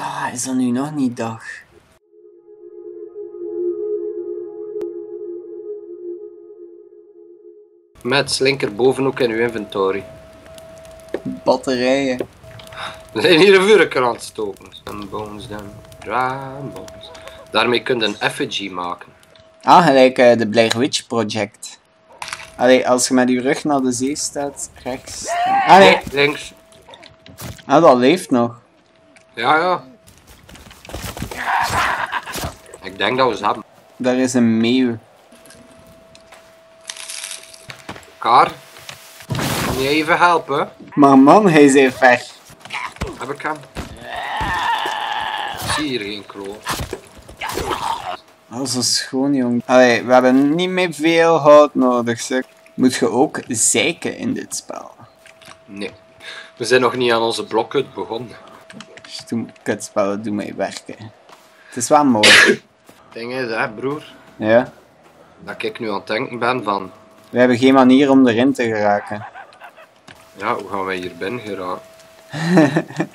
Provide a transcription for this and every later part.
Ah, is dat nu nog niet dag? Met linker bovenhoek in uw inventory. Batterijen. We zijn hier een stoken. En bones dan. Bones. Daarmee kun je een effigy maken. Ah, gelijk eh, de Blair Witch Project. Allee, als je met je rug naar de zee staat, rechts. Ah nee, Links. ah, dat leeft nog. Ja, ja. Ik denk dat we ze hebben. Daar is een meeuw. Kar. Kan je even helpen? Maar man, hij is hier ver. Heb ik hem? Ik zie hier geen kloot. Oh, zo schoon, jong. Allee, we hebben niet meer veel hout nodig, zeg. Moet je ook zeiken in dit spel? Nee. We zijn nog niet aan onze blokhut begonnen. Stoem, kutspellen doen mij werken. Het is wel mooi. Het ding is, hè, broer, Ja. dat ik nu aan het denken ben van, We hebben geen manier om erin te geraken. ja, hoe gaan wij hier binnen geraken?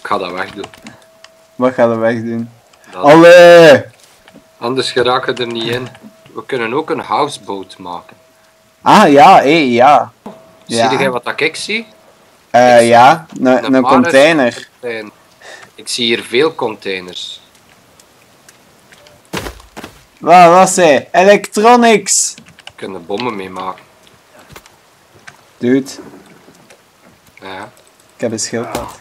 ik ga dat wegdoen. Wat gaan we wegdoen? Dat- Allee! Anders geraken we er niet in. We kunnen ook een houseboat maken. Ah, ja, hé, ja. Ja. Zie jij wat dat ik zie? Eh, ja, een, container. container. Ik zie hier veel containers. Wat was hij? Electronics! We kunnen bommen mee maken. Dude, Ja. ik heb een schildpad.